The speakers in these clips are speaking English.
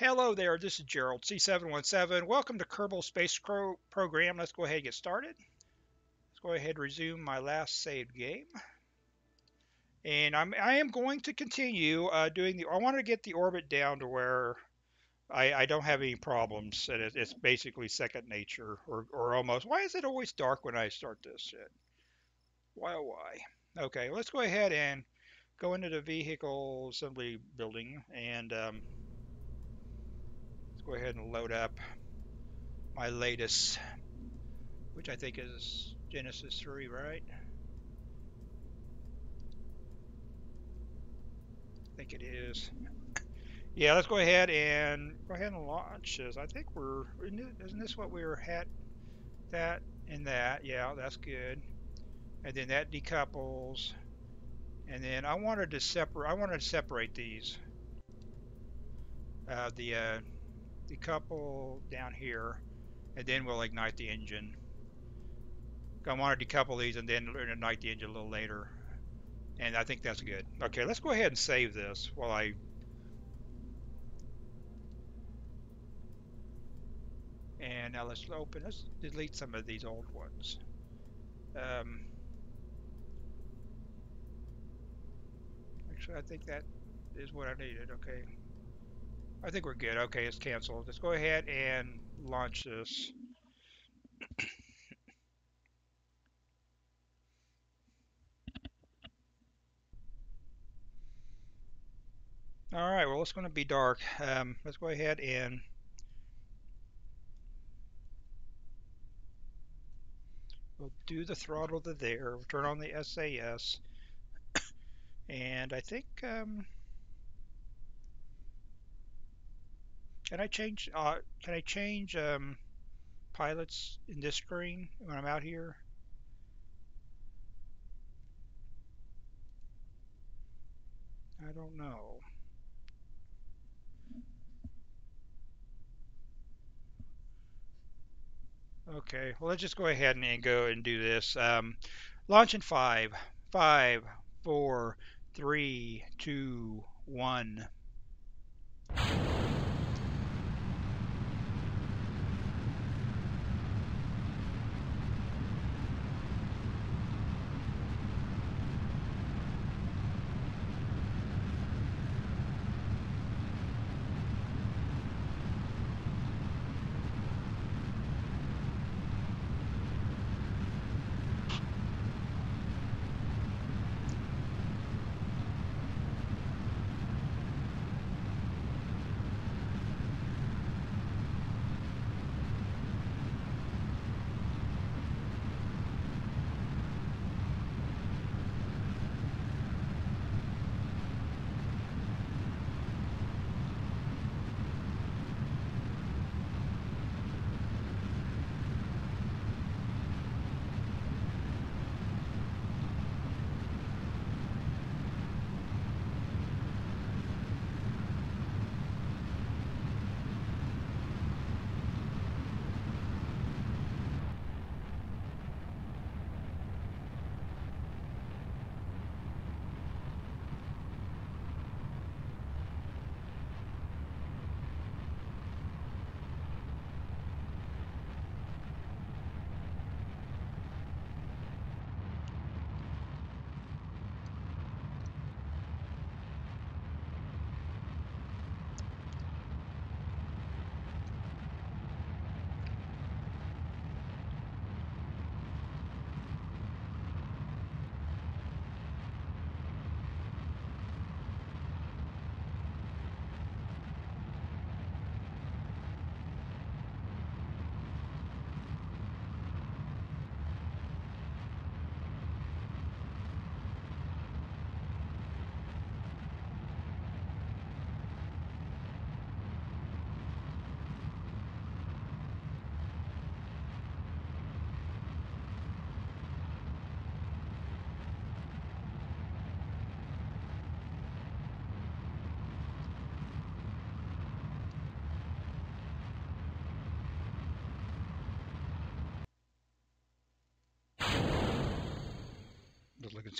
Hello there, this is Gerald C717. Welcome to Kerbal Space Pro Program. Let's go ahead and get started. Let's go ahead and resume my last saved game. And I'm, I am going to continue uh, doing the, I want to get the orbit down to where I, I don't have any problems and it, it's basically second nature or, or almost. Why is it always dark when I start this shit? Why oh why? Okay, let's go ahead and go into the vehicle assembly building and um, go ahead and load up my latest, which I think is Genesis 3, right? I think it is. Yeah, let's go ahead and go ahead and launch this. I think we're, isn't this what we were at? That and that, yeah, that's good. And then that decouples. And then I wanted to separate, I wanted to separate these. Uh, the uh, decouple down here, and then we'll ignite the engine. I want to decouple these and then ignite the engine a little later. And I think that's good. Okay, let's go ahead and save this while I... And now let's open, let's delete some of these old ones. Um, actually, I think that is what I needed. Okay. I think we're good. Okay, it's canceled. Let's go ahead and launch this. All right, well, it's going to be dark. Um, let's go ahead and we'll do the throttle to there, turn on the SAS, and I think um, Can I change, uh, can I change um, pilots in this screen when I'm out here? I don't know. Okay, well, let's just go ahead and, and go and do this. Um, launch in five, five, four, three, two, one.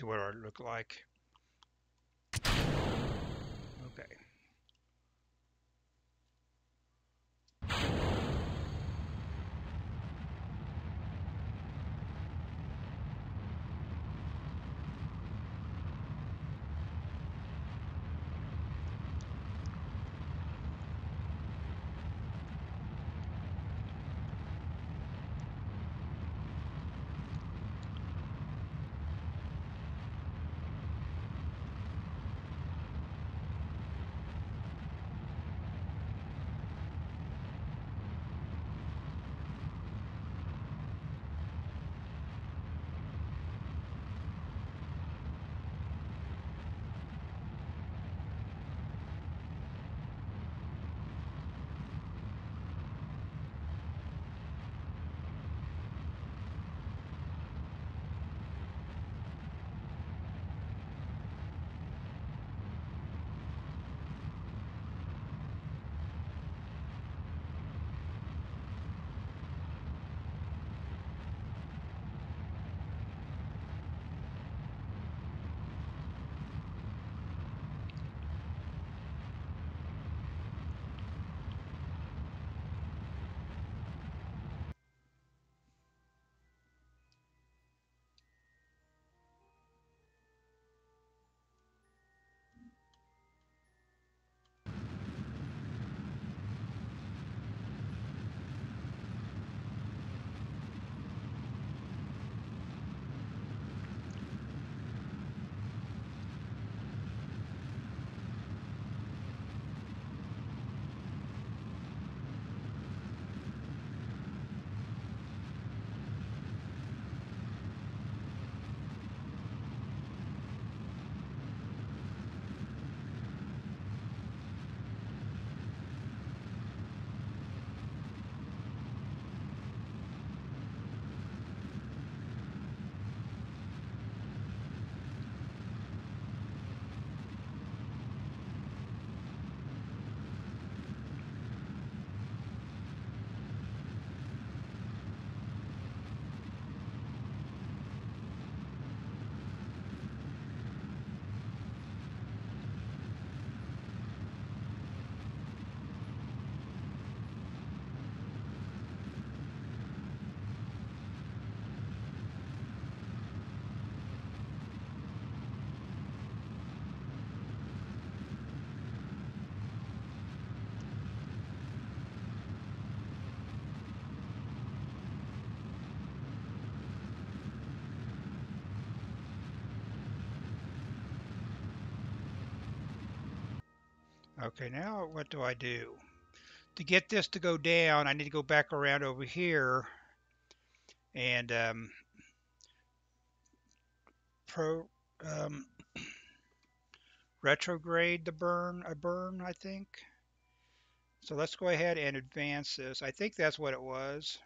See what it look like. Okay, now what do I do? To get this to go down, I need to go back around over here and um, pro um, retrograde the burn a burn I think. So let's go ahead and advance this. I think that's what it was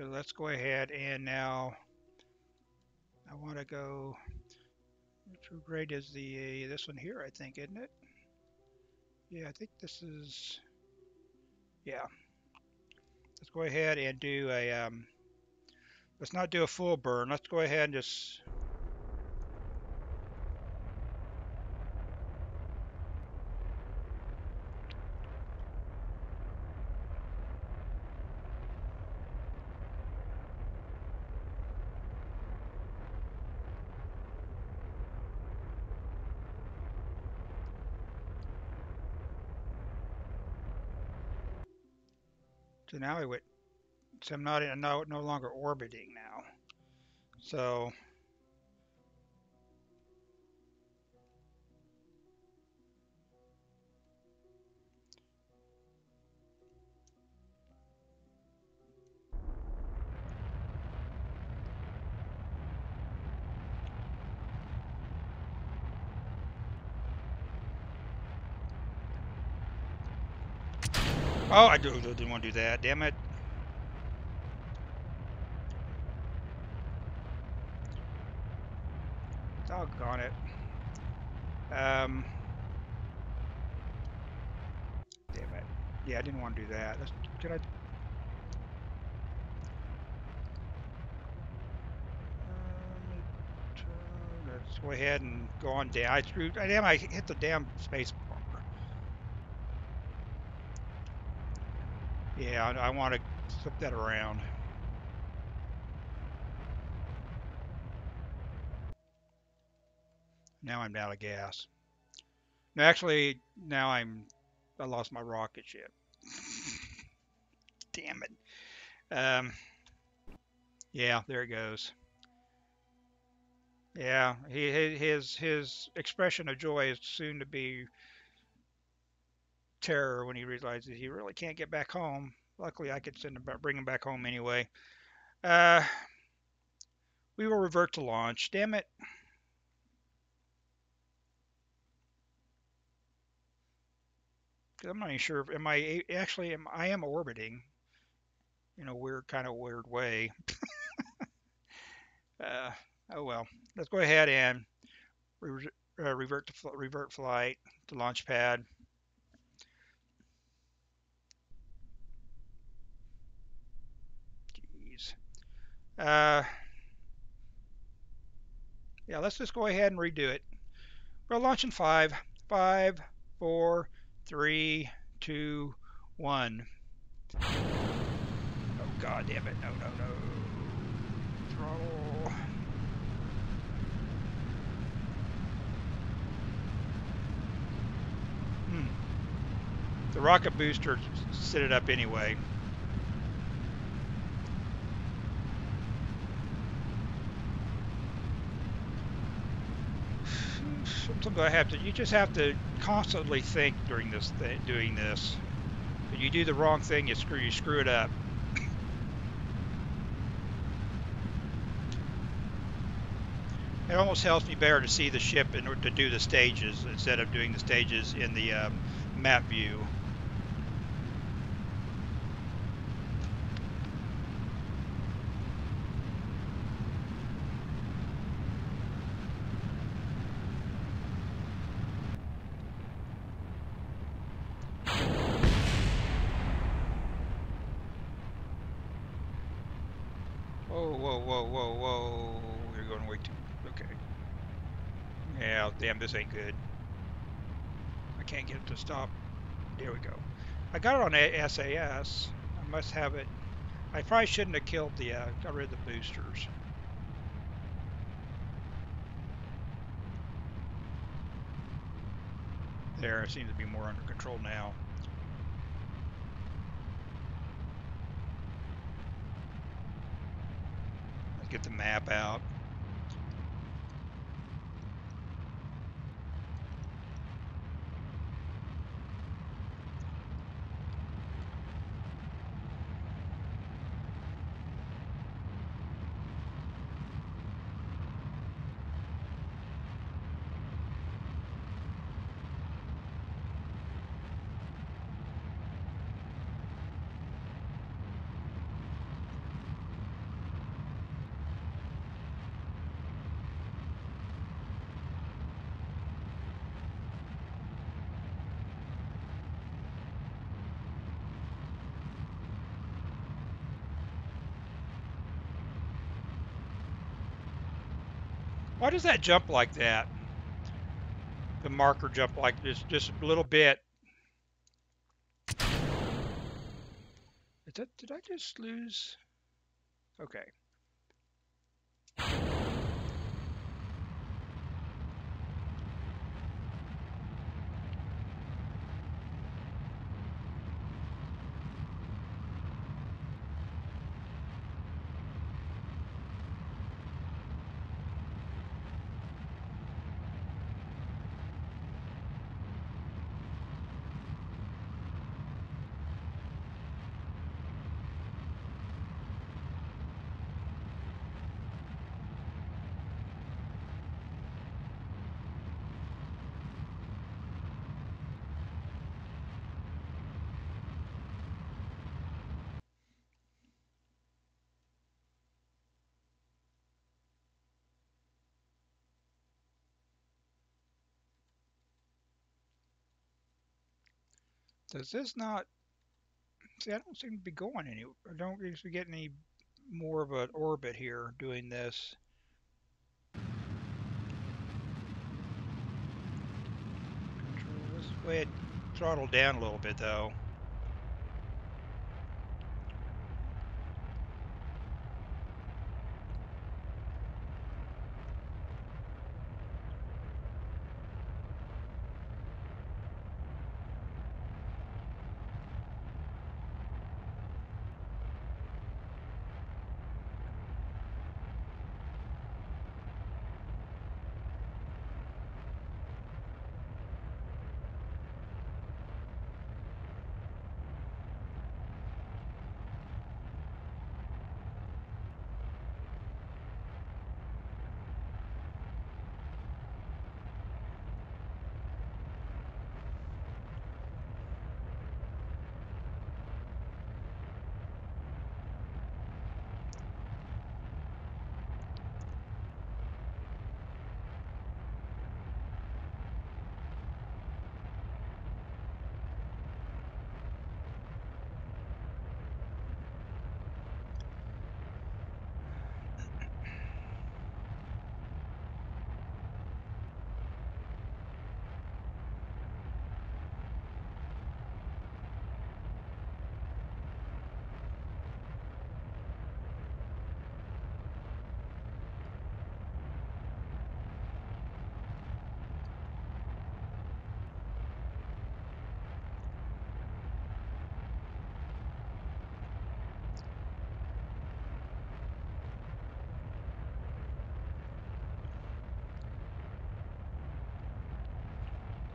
Okay, let's go ahead and now I want to go retrograde is the uh, this one here I think isn't it? Yeah I think this is yeah. Let's go ahead and do a um, let's not do a full burn let's go ahead and just Now would, so I'm not in, no, no longer orbiting now. So Oh, I didn't want to do that. Damn it. Doggone it. Um. Damn it. Yeah, I didn't want to do that. Let's, could I? let's go ahead and go on down. I screwed. Damn, I hit the damn space Yeah, I, I want to flip that around. Now I'm out of gas. No, actually, now I'm, I lost my rocket ship. Damn it. Um, yeah, there it goes. Yeah, he, his his expression of joy is soon to be terror when he realizes he really can't get back home. Luckily, I could send him, bring them back home anyway. Uh, we will revert to launch. Damn it. I'm not even sure. If, am I actually? Am I am orbiting in a weird kind of weird way. uh, oh well. Let's go ahead and re uh, revert to revert flight to launch pad. Uh, yeah, let's just go ahead and redo it. We're launching five, five, four, three, two, one. Oh god damn it! No, no, no. Throttle. Hmm. The rocket booster set it up anyway. Something I have to. You just have to constantly think during this th doing this. If you do the wrong thing, you screw you screw it up. It almost helps me better to see the ship in order to do the stages instead of doing the stages in the um, map view. This ain't good. I can't get it to stop. There we go. I got it on SAS. I must have it. I probably shouldn't have killed the, uh, got rid of the boosters. There, it seems to be more under control now. Let's get the map out. Why does that jump like that? The marker jump like this, just a little bit. Did, that, did I just lose? Okay. Does this not... See, I don't seem to be going anywhere. I don't seem to get any more of an orbit here doing this. Let's go ahead throttle down a little bit though.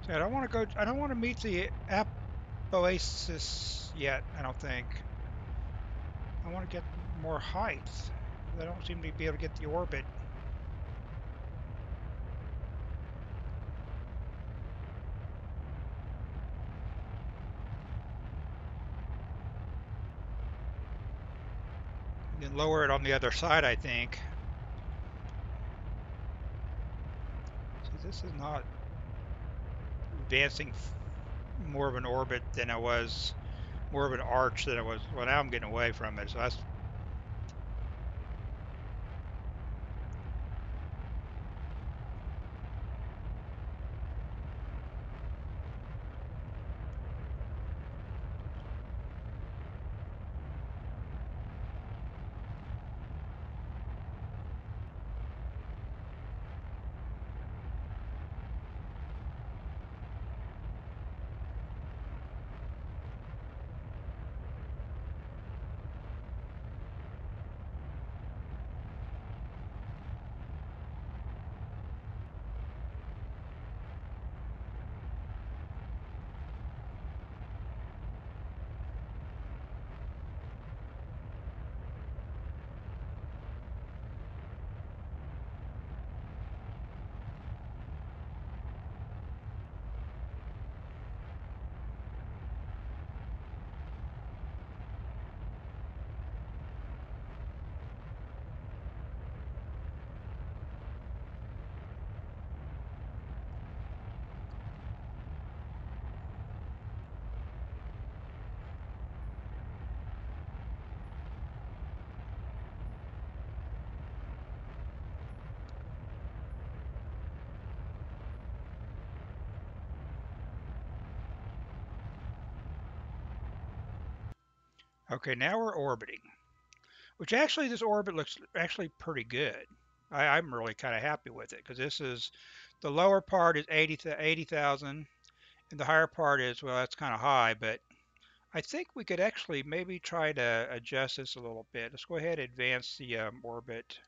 I don't want to go, I don't want to meet the apoapsis yet, I don't think. I want to get more height, I don't seem to be able to get the orbit. And then lower it on the other side, I think. See, this is not advancing more of an orbit than I was, more of an arch than I was. Well, now I'm getting away from it, so that's Okay, now we're orbiting, which actually this orbit looks actually pretty good. I, am really kind of happy with it because this is the lower part is 80,000 80, and the higher part is, well, that's kind of high, but I think we could actually maybe try to adjust this a little bit. Let's go ahead and advance the um, orbit.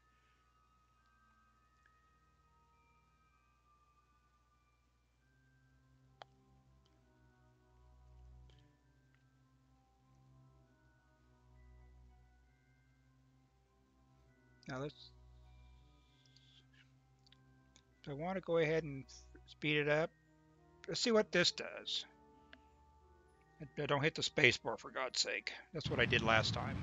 Now let's, so I want to go ahead and speed it up. Let's see what this does. I don't hit the spacebar for God's sake. That's what I did last time.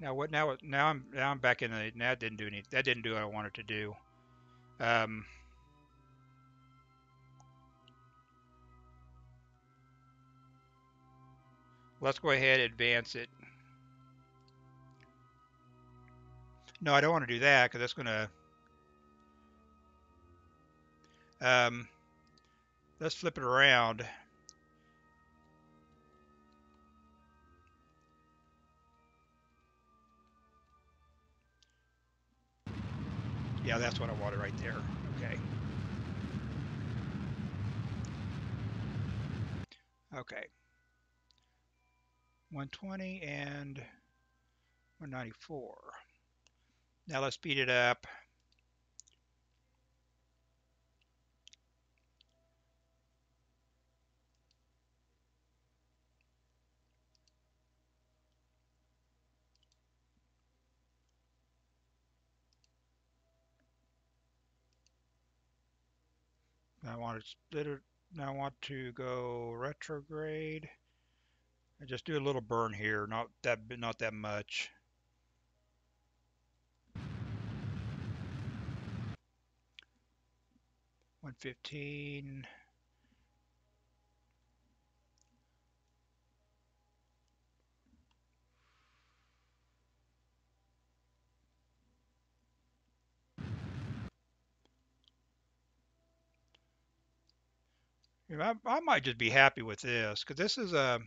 Now what? Now now I'm now I'm back in the. That didn't do any. That didn't do what I wanted to do. Um, let's go ahead and advance it. No, I don't want to do that because that's going to um, let's flip it around. Yeah, that's what I wanted right there. Okay. Okay. 120 and 194. Now let's speed it up. I want to split it. Now I want to go retrograde. Just do a little burn here, not that not that much. One fifteen. I, I might just be happy with this because this is a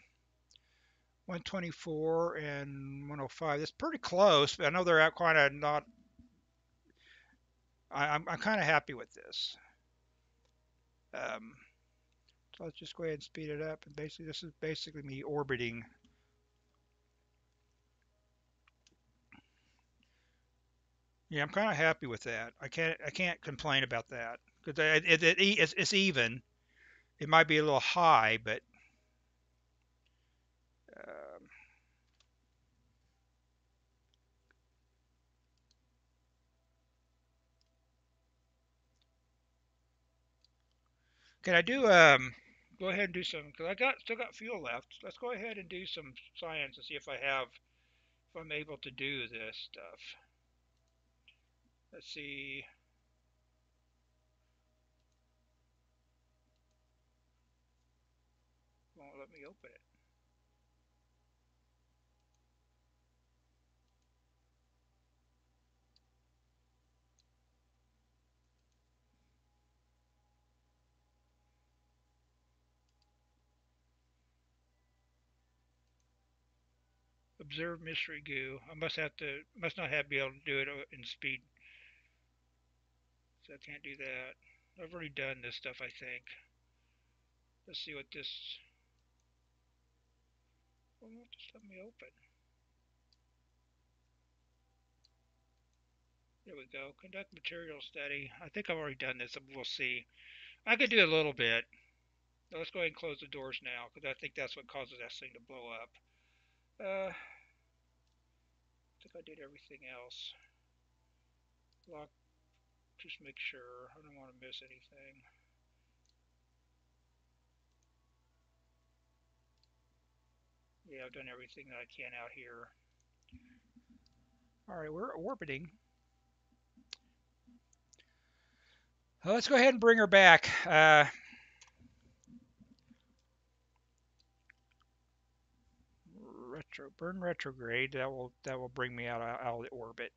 124 and 105. It's pretty close. I know they're out quite a not. I, I'm I'm kind of happy with this. Um, so let's just go ahead and speed it up. And basically, this is basically me orbiting. Yeah, I'm kind of happy with that. I can't I can't complain about that because it, it, it, it's, it's even it might be a little high, but can I do um go ahead and do some because I got still got fuel left. Let's go ahead and do some science and see if I have if I'm able to do this stuff. Let's see. won't let me open it. Observe mystery goo. I must have to, must not have be able to do it in speed. So I can't do that. I've already done this stuff, I think. Let's see what this well, just let me open. There we go. Conduct material study. I think I've already done this. We'll see. I could do a little bit. Now let's go ahead and close the doors now because I think that's what causes that thing to blow up. Uh, think I did everything else. Lock. Just make sure. I don't want to miss anything. Yeah, I've done everything that I can out here. All right, we're orbiting. Well, let's go ahead and bring her back. Uh, retro burn retrograde that will that will bring me out of, out of the orbit.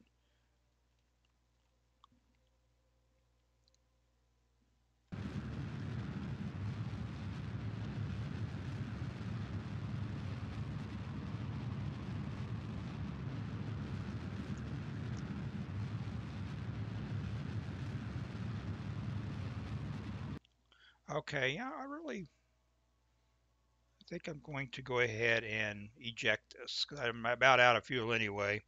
Okay, yeah, I really think I'm going to go ahead and eject this because I'm about out of fuel anyway.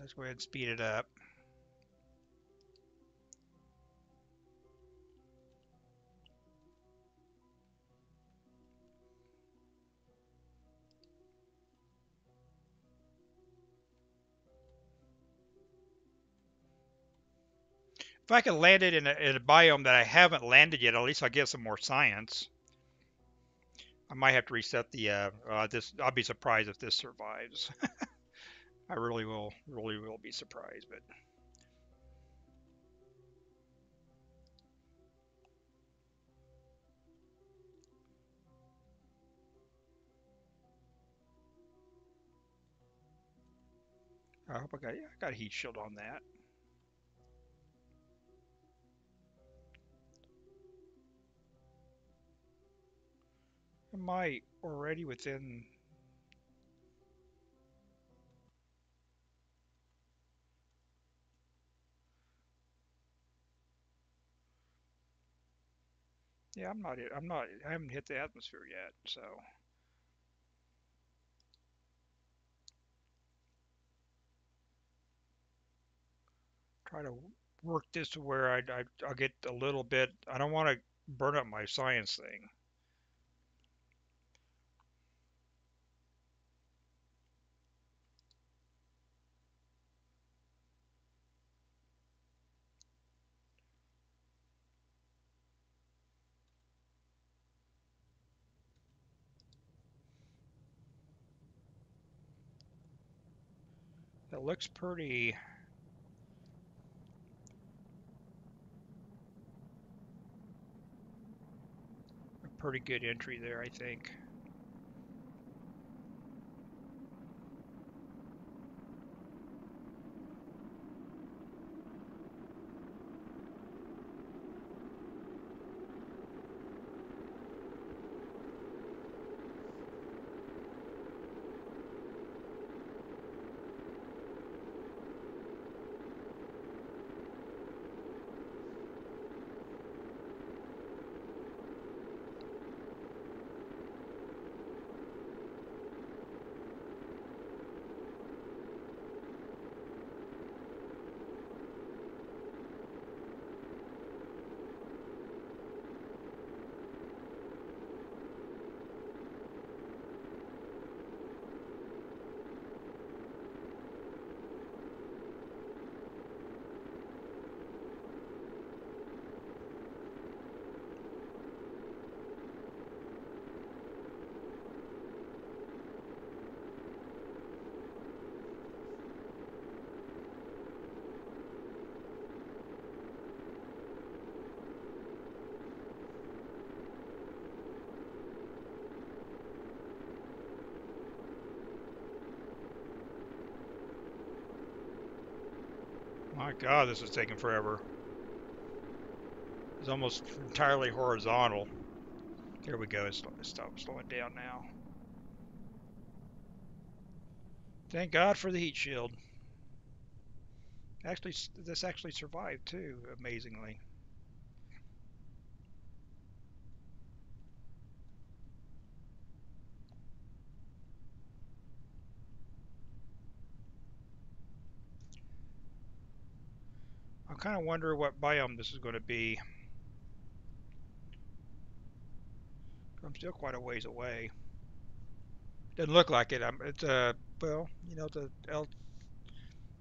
Let's go ahead and speed it up. If I can land it in a, in a biome that I haven't landed yet, at least I'll get some more science. I might have to reset the, uh, uh, this, I'll be surprised if this survives. I really will, really will be surprised, but. I hope I got, I got a heat shield on that. I already within Yeah, I'm not. I'm not. I haven't hit the atmosphere yet, so. Try to work this to where I, I I'll get a little bit. I don't want to burn up my science thing. It looks pretty. A pretty good entry there, I think. My God, this is taking forever. It's almost entirely horizontal. Here we go. It's stop slowing down now. Thank God for the heat shield. Actually, this actually survived too, amazingly. Kind of wonder what biome this is going to be. I'm still quite a ways away. Doesn't look like it. I'm, it's uh, well, you know, the el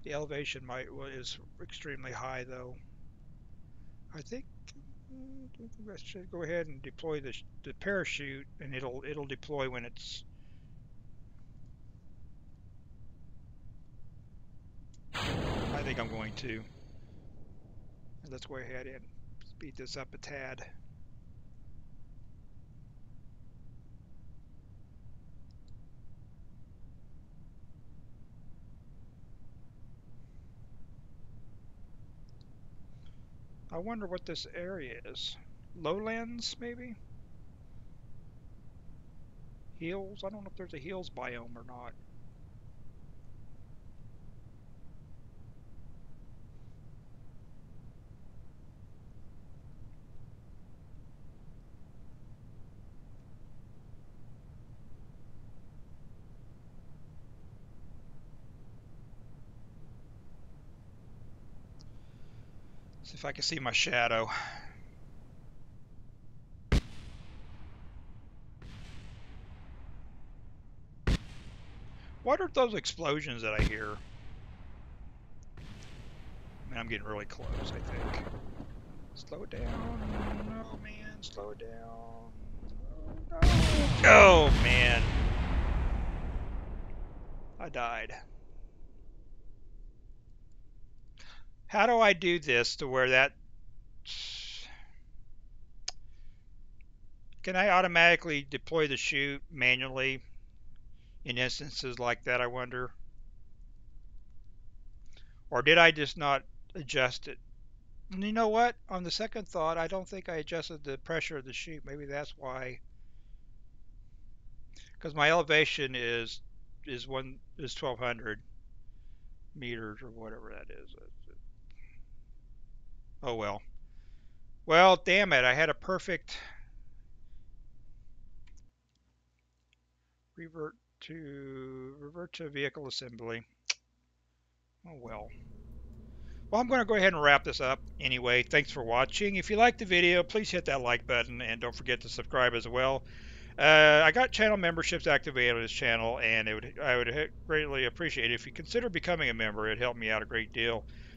the elevation might is extremely high though. I think I should go ahead and deploy the the parachute, and it'll it'll deploy when it's. I think I'm going to let's go ahead and speed this up a tad. I wonder what this area is. Lowlands, maybe? Hills? I don't know if there's a hills biome or not. If I can see my shadow. What are those explosions that I hear? I mean, I'm getting really close, I think. Slow down. No, man. Slow down. Oh, no. Oh, man. I died. How do I do this to where that... Can I automatically deploy the chute manually in instances like that, I wonder? Or did I just not adjust it? And you know what? On the second thought, I don't think I adjusted the pressure of the chute. Maybe that's why. Because my elevation is is one is 1200 meters or whatever that is. Oh well. Well, damn it. I had a perfect revert to revert to vehicle assembly. Oh well. Well, I'm going to go ahead and wrap this up anyway. Thanks for watching. If you liked the video, please hit that like button and don't forget to subscribe as well. Uh, I got channel memberships activated on this channel, and it would I would greatly appreciate it if you consider becoming a member. It'd help me out a great deal.